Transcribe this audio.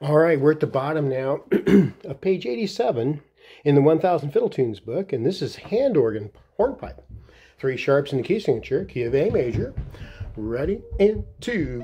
All right, we're at the bottom now of page 87 in the 1000 Fiddle Tunes book, and this is hand organ hornpipe. Three sharps in the key signature, key of A major. Ready, and two.